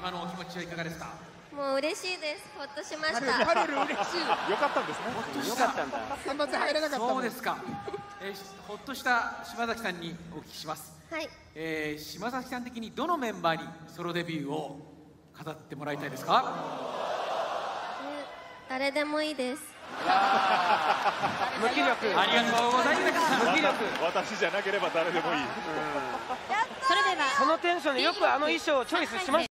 今のお気持ちはいかがですか？もう嬉しいです。ほっとしました。ハレル嬉しい。よかったんですね。ほっとしよかったんだ。選抜入れなかったそうですか、えーほっとした島崎さんにお聞きします、はい。えー島崎さん的にどのメンバーにソロデビューを語ってもらいたいですか？え誰でもいいです。無気力。ありがとうございます。無気力。私じゃなければ誰でもいい。それではそのテンションでよくあの衣装をチョイスしました